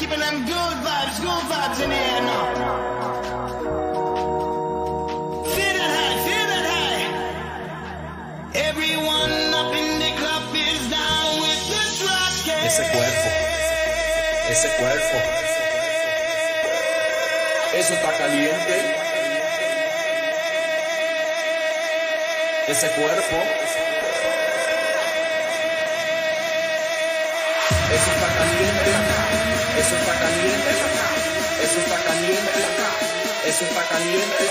keeping them good vibes, good vibes in here now. Feel that high, feel that high. Everyone up in the club is down with the track. Ese cuerpo, ese cuerpo. Eso está caliente. Ese cuerpo. Eso está caliente. Eso está caliente. Eso está caliente. Eso está caliente.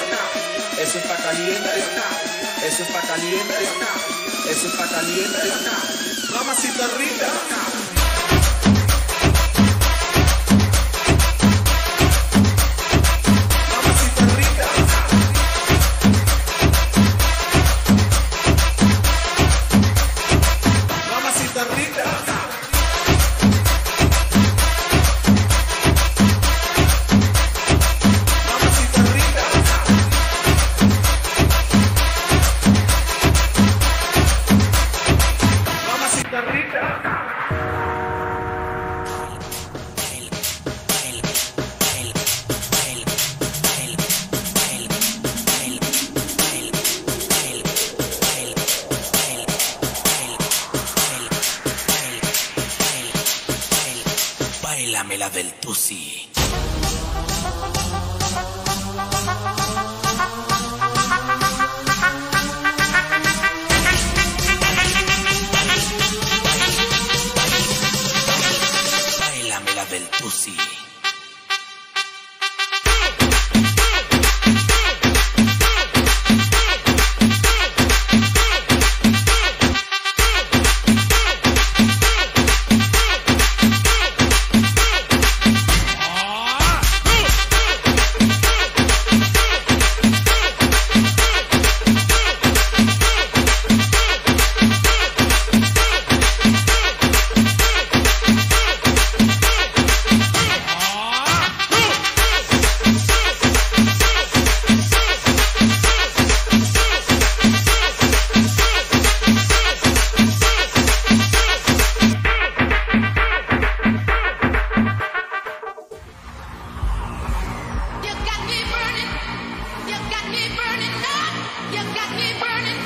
Eso está caliente. Eso está caliente. Eso está caliente. Mamacita rica. La del You got me burning.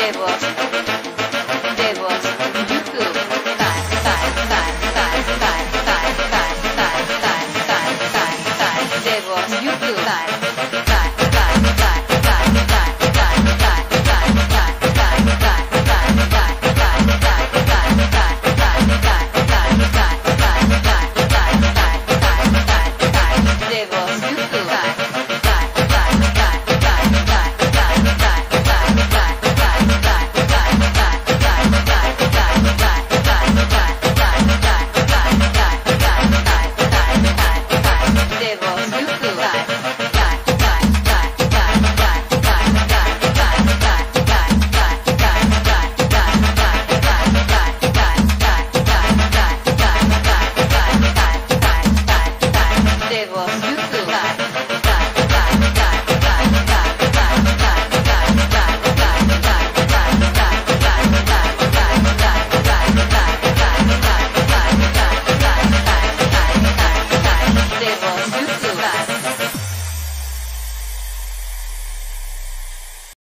de voz. you.